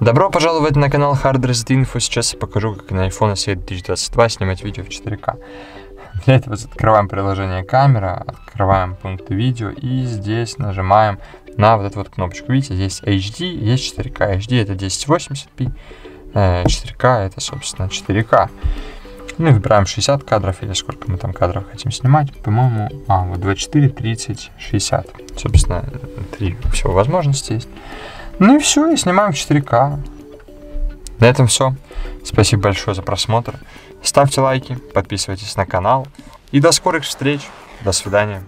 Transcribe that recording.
Добро пожаловать на канал Hard Reset Info. Сейчас я покажу, как на iPhone SE 2022 снимать видео в 4К. Для этого открываем приложение камера, открываем пункт видео и здесь нажимаем на вот эту вот кнопочку. Видите, здесь HD, есть 4К. HD это 1080p, 4К это, собственно, 4К. Ну и выбираем 60 кадров или сколько мы там кадров хотим снимать. По-моему, а, вот 24, 30, 60. Собственно, три всего возможности есть. Ну и все, и снимаем в 4К. На этом все. Спасибо большое за просмотр. Ставьте лайки, подписывайтесь на канал. И до скорых встреч. До свидания.